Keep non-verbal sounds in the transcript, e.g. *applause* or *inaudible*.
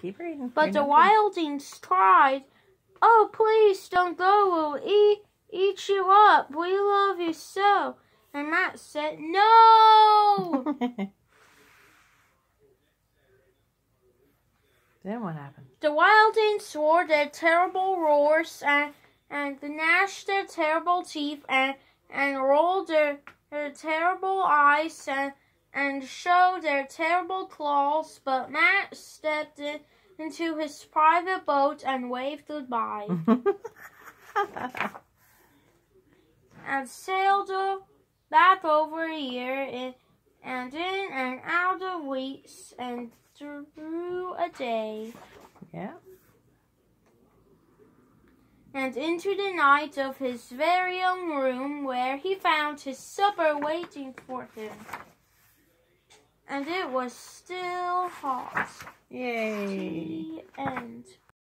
Keep reading. But You're the wild things cried, Oh, please don't go. We'll eat, eat you up. We love you so. And Max said, No! *laughs* then what happened? the wild things swore their terrible roars and, and gnashed their terrible teeth and, and rolled their, their terrible eyes and, and showed their terrible claws. But Max stepped in, into his private boat and waved goodbye. *laughs* and sailed back over here in, and in and out of weeks and through a day yeah. and into the night of his very own room where he found his supper waiting for him. And it was still hot. Yay.